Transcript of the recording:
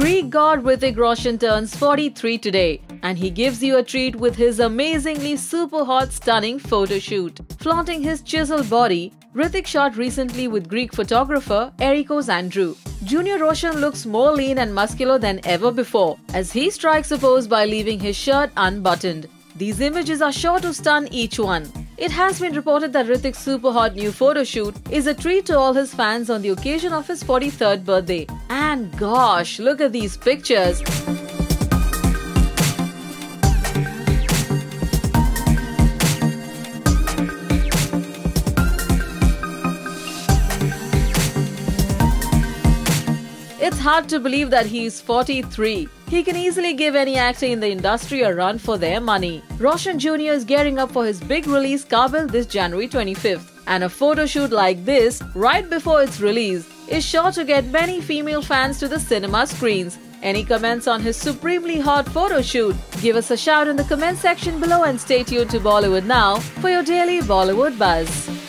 Greek god Hrithik Roshan turns 43 today, and he gives you a treat with his amazingly super hot, stunning photo shoot. Flaunting his chiseled body, Hrithik shot recently with Greek photographer Errikos Andreou. Junior Roshan looks more lean and muscular than ever before, as he strikes a pose by leaving his shirt unbuttoned. These images are sure to stun each one. It has been reported that Hrithik's super hot new photo shoot is a treat to all his fans on the occasion of his 43rd birthday. And gosh, look at these pictures. It's hard to believe that he's 43. He can easily give any actor in the industry a run for their money. Roshan Jr. is gearing up for his big release Kaabil this January 25th. And a photo shoot like this, right before its release, is sure to get many female fans to the cinema screens. Any comments on his supremely hot photo shoot? Give us a shout in the comment section below and stay tuned to Bollywood Now for your daily Bollywood buzz.